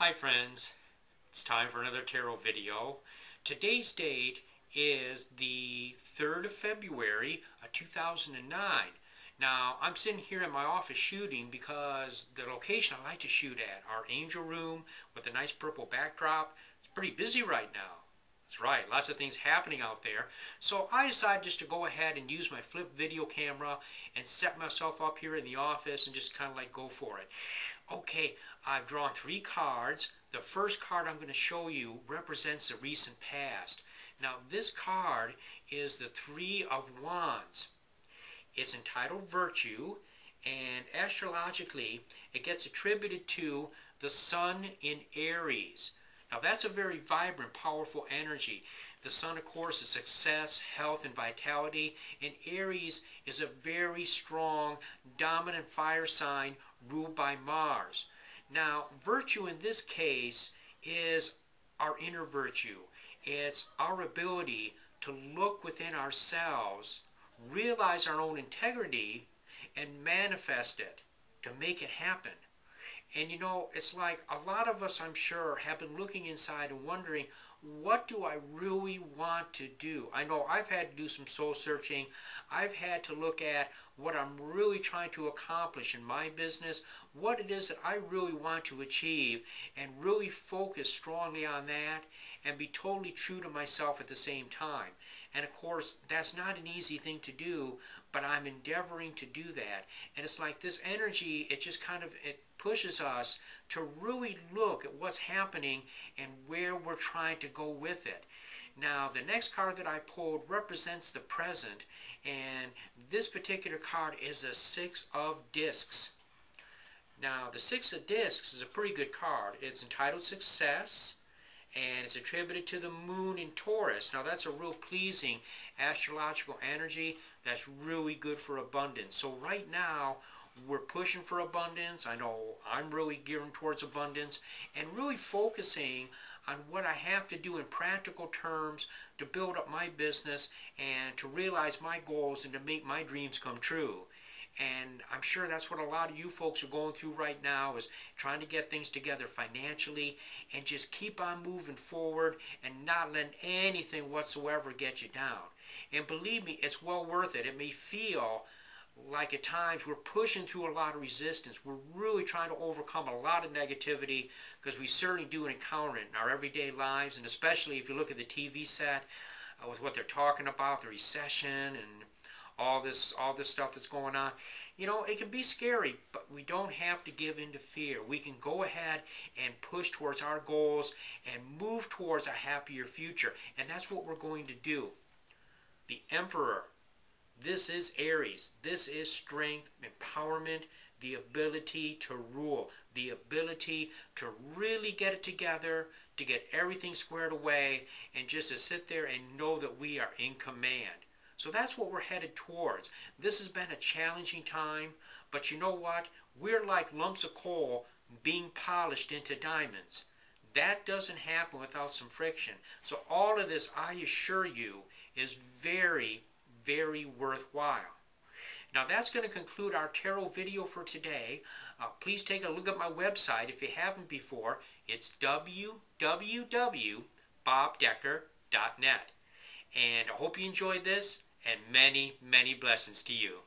Hi friends, it's time for another tarot video. Today's date is the 3rd of February of 2009. Now I'm sitting here in my office shooting because the location I like to shoot at, our angel room with a nice purple backdrop, it's pretty busy right now. That's right, lots of things happening out there. So I decided just to go ahead and use my flip video camera and set myself up here in the office and just kind of like go for it. Okay, I've drawn three cards. The first card I'm going to show you represents the recent past. Now this card is the Three of Wands. It's entitled Virtue and astrologically it gets attributed to the Sun in Aries. Now that's a very vibrant, powerful energy. The sun, of course, is success, health, and vitality. And Aries is a very strong, dominant fire sign ruled by Mars. Now, virtue in this case is our inner virtue. It's our ability to look within ourselves, realize our own integrity, and manifest it to make it happen. And you know, it's like a lot of us, I'm sure, have been looking inside and wondering, what do I really want to do? I know I've had to do some soul searching. I've had to look at what I'm really trying to accomplish in my business, what it is that I really want to achieve, and really focus strongly on that and be totally true to myself at the same time. And of course, that's not an easy thing to do, but I'm endeavoring to do that. And it's like this energy, it just kind of it pushes us to really look at what's happening and where we're trying to go with it. Now, the next card that I pulled represents the present, and this particular card is a Six of Discs. Now, the Six of Discs is a pretty good card. It's entitled Success, and it's attributed to the moon in Taurus. Now that's a real pleasing astrological energy that's really good for abundance. So right now we're pushing for abundance. I know I'm really gearing towards abundance and really focusing on what I have to do in practical terms to build up my business and to realize my goals and to make my dreams come true. And I'm sure that's what a lot of you folks are going through right now is trying to get things together financially and just keep on moving forward and not let anything whatsoever get you down. And believe me, it's well worth it. It may feel like at times we're pushing through a lot of resistance. We're really trying to overcome a lot of negativity because we certainly do encounter it in our everyday lives. And especially if you look at the TV set uh, with what they're talking about, the recession and all this all this stuff that's going on. You know it can be scary but we don't have to give in to fear. We can go ahead and push towards our goals and move towards a happier future. And that's what we're going to do. The emperor. This is aries. This is strength empowerment the ability to rule the ability to really get it together to get everything squared away and just to sit there and know that we are in command so that's what we're headed towards. This has been a challenging time, but you know what? We're like lumps of coal being polished into diamonds. That doesn't happen without some friction. So all of this, I assure you, is very, very worthwhile. Now that's going to conclude our tarot video for today. Uh, please take a look at my website if you haven't before. It's www.bobdecker.net. And I hope you enjoyed this and many, many blessings to you.